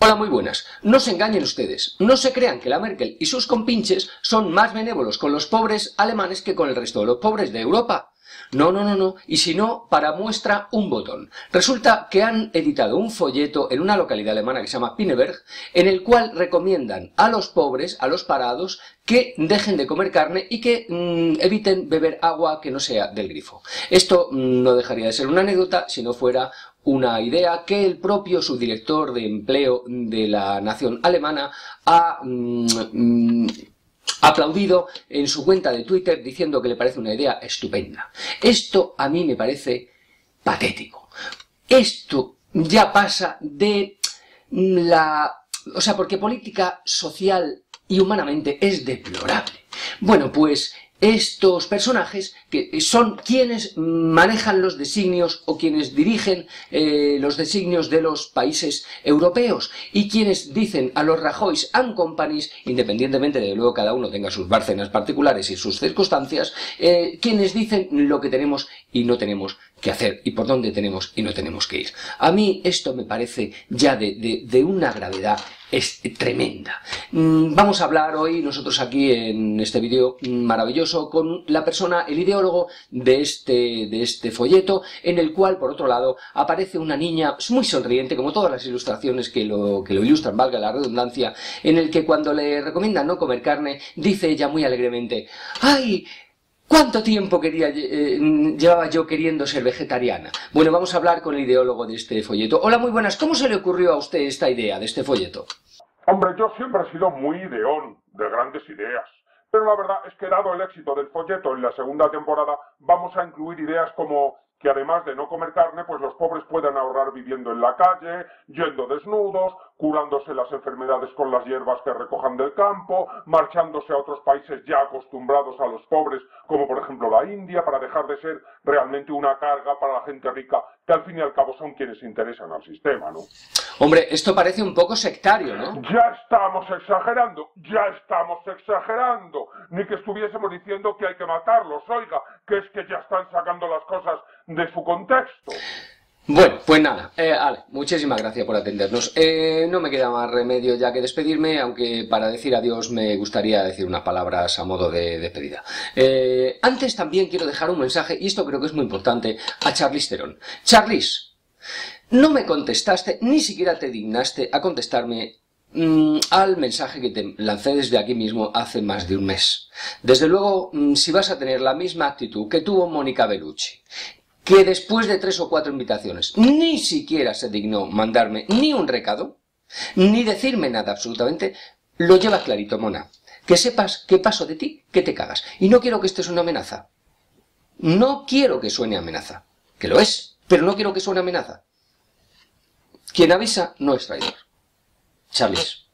Hola, muy buenas. No se engañen ustedes. No se crean que la Merkel y sus compinches son más benévolos con los pobres alemanes que con el resto de los pobres de Europa. No, no, no, no. Y si no, para muestra un botón. Resulta que han editado un folleto en una localidad alemana que se llama Pinneberg, en el cual recomiendan a los pobres, a los parados, que dejen de comer carne y que mm, eviten beber agua que no sea del grifo. Esto mm, no dejaría de ser una anécdota si no fuera una idea que el propio subdirector de empleo de la nación alemana ha mm, aplaudido en su cuenta de Twitter diciendo que le parece una idea estupenda. Esto a mí me parece patético. Esto ya pasa de la... O sea, porque política social y humanamente es deplorable. Bueno, pues estos personajes que son quienes manejan los designios o quienes dirigen eh, los designios de los países europeos y quienes dicen a los Rajoys and Companies, independientemente de que luego cada uno tenga sus bárcenas particulares y sus circunstancias, eh, quienes dicen lo que tenemos y no tenemos que hacer y por dónde tenemos y no tenemos que ir. A mí esto me parece ya de, una gravedad es tremenda. Mm, vamos a hablar hoy nosotros aquí en este vídeo maravilloso con la persona, el ideólogo de este, de este folleto, en el cual, por otro lado, aparece una niña muy sonriente, como todas las ilustraciones que lo, que lo ilustran, valga la redundancia, en el que cuando le recomiendan no comer carne, dice ella muy alegremente, ¡ay! ¿Cuánto tiempo quería, eh, llevaba yo queriendo ser vegetariana? Bueno, vamos a hablar con el ideólogo de este folleto. Hola, muy buenas. ¿Cómo se le ocurrió a usted esta idea de este folleto? Hombre, yo siempre he sido muy ideón, de grandes ideas. Pero la verdad es que dado el éxito del folleto en la segunda temporada, vamos a incluir ideas como que además de no comer carne, pues los pobres puedan ahorrar viviendo en la calle, yendo desnudos, curándose las enfermedades con las hierbas que recojan del campo, marchándose a otros países ya acostumbrados a los pobres, como por ejemplo la India, para dejar de ser realmente una carga para la gente rica, que al fin y al cabo son quienes interesan al sistema, ¿no? Hombre, esto parece un poco sectario, ¿no? Ya estamos exagerando, ya estamos exagerando. Ni que estuviésemos diciendo que hay que matarlos, oiga, que es que ya están sacando las cosas de su contexto. Bueno, pues nada, eh, Ale, muchísimas gracias por atendernos. Eh, no me queda más remedio ya que despedirme, aunque para decir adiós me gustaría decir unas palabras a modo de despedida. Eh, antes también quiero dejar un mensaje, y esto creo que es muy importante, a Charlize Theron. Charlize, no me contestaste, ni siquiera te dignaste a contestarme mm, al mensaje que te lancé desde aquí mismo hace más de un mes. Desde luego, mm, si vas a tener la misma actitud que tuvo Mónica Bellucci, que después de tres o cuatro invitaciones ni siquiera se dignó mandarme ni un recado, ni decirme nada absolutamente, lo lleva clarito, Mona. Que sepas que paso de ti, que te cagas. Y no quiero que esto es una amenaza. No quiero que suene amenaza. Que lo es, pero no quiero que suene amenaza. Quien avisa no es traidor. Charles.